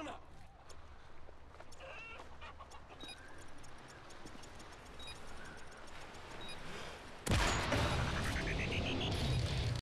Listen up.